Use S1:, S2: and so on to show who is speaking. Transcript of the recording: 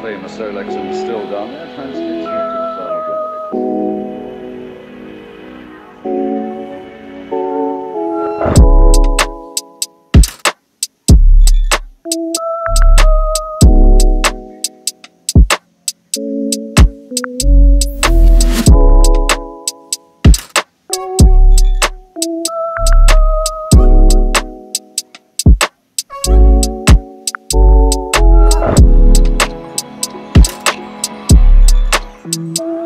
S1: Famous and the Solex and still down there. Times gets. Thank Bye.